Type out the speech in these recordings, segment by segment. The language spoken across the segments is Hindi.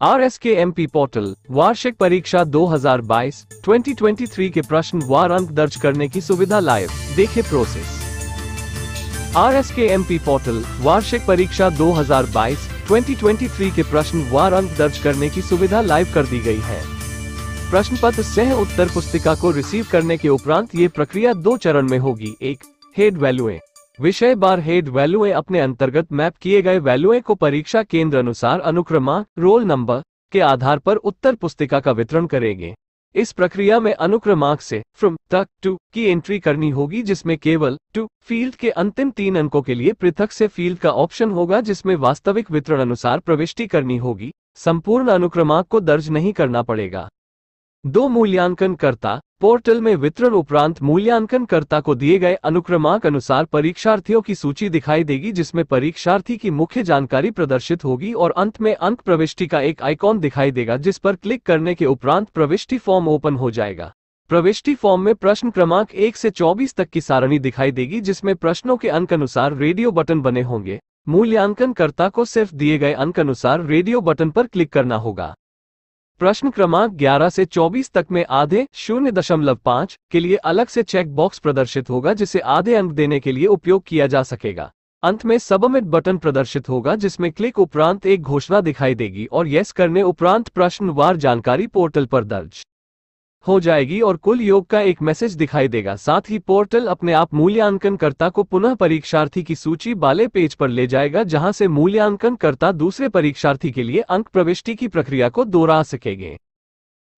R S K M P portal वार्षिक परीक्षा 2022-2023 के प्रश्न वार अंक दर्ज करने की सुविधा लाइव। देखे process R S K M P portal वार्षिक परीक्षा 2022-2023 के प्रश्न वार अंक दर्ज करने की सुविधा लाइव कर दी गई है। प्रश्न पत्र सह उत्तर पुस्तिका को रिसीव करने के उपरांत ये प्रक्रिया दो चरण में होगी। एक, हेड वैल्यूए। विषय बार हेड वैल्यूए अपने अंतर्गत मैप किए गए वैल्यूए को परीक्षा केंद्र अनुसार अनुक्रमांक रोल नंबर के आधार पर उत्तर पुस्तिका का वितरण करेंगे। इस प्रक्रिया में अनुक्रमांक से फ्रॉम तक टू की एंट्री करनी होगी, जिसमें केवल टू फ़ील्ड के अंतिम तीन अंकों के लिए पृथक से फ़ील्ड का ऑप्शन होगा, जिसमें वास्तविक वितरण अनुसार प्रविष्टि करनी होगी। संपूर्ण अनुक्रमांक को दर्ज नहीं करना पड़ेगा। दो मूल्यांकन करता पोर्टल में वितरण उपरांत मूल्यांकन करता को दिए गए अनुक्रमांक अनुसार परीक्षार्थियों की सूची दिखाई देगी, जिसमें परीक्षार्थी की मुख्य जानकारी प्रदर्शित होगी और अंत में अंक प्रविष्टि का एक आइकॉन दिखाई देगा, जिस पर क्लिक करने के उपरांत प्रविष्टि फॉर्म ओपन हो जाएगा। प्रविष्टि फॉर्म में प्रश्न क्रमांक एक से चौबीस तक की सारणी दिखाई देगी, जिसमें प्रश्नों के अंक अनुसार रेडियो बटन बने होंगे। मूल्यांकन करता को सिर्फ़ दिए गए अंक अनुसार रेडियो बटन पर क्लिक करना होगा। प्रश्न क्रमांक 11 से 24 तक में आधे शून्य दशमलव पाँच के लिए अलग से चेक बॉक्स प्रदर्शित होगा, जिसे आधे अंक देने के लिए उपयोग किया जा सकेगा। अंत में सबमिट बटन प्रदर्शित होगा, जिसमें क्लिक उपरांत एक घोषणा दिखाई देगी और यस करने उपरांत प्रश्नवार जानकारी पोर्टल पर दर्ज। हो जाएगी और कुल योग का एक मैसेज दिखाई देगा। साथ ही पोर्टल अपने आप मूल्यांकनकर्ता को पुनः परीक्षार्थी की सूची वाले पेज पर ले जाएगा, जहाँ से मूल्यांकन मूल्यांकनकर्ता दूसरे परीक्षार्थी के लिए अंक प्रविष्टि की प्रक्रिया को दोहरा सकेंगे।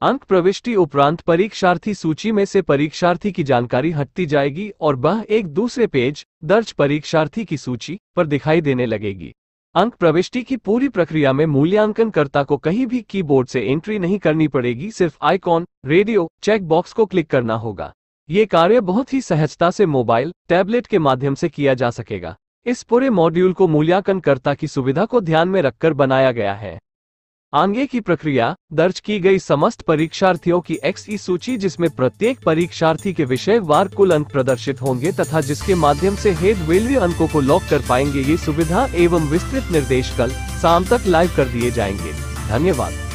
अंक प्रविष्टि उपरांत परीक्षार्थी सूची में से परीक्षार्थी की जानकारी हटती जाएगी और वह एक दूसरे पेज दर्ज परीक्षार्थी की सूची पर दिखाई देने लगेगी। अंक प्रविष्टि की पूरी प्रक्रिया में मूल्यांकनकर्ता को कहीं भी कीबोर्ड से एंट्री नहीं करनी पड़ेगी, सिर्फ़ आइकॉन रेडियो चेक बॉक्स को क्लिक करना होगा। ये कार्य बहुत ही सहजता से मोबाइल टैबलेट के माध्यम से किया जा सकेगा। इस पूरे मॉड्यूल को मूल्यांकनकर्ता की सुविधा को ध्यान में रखकर बनाया गया है। आगे की प्रक्रिया दर्ज की गई समस्त परीक्षार्थियों की एक्स ई सूची जिसमें प्रत्येक परीक्षार्थी के विषय वार कुल अंक प्रदर्शित होंगे तथा जिसके माध्यम से हेड वेलवे अंकों को लॉक कर पाएँगे, ये सुविधा एवं विस्तृत निर्देश कल शाम तक लाइव कर दिए जाएँगे। धन्यवाद।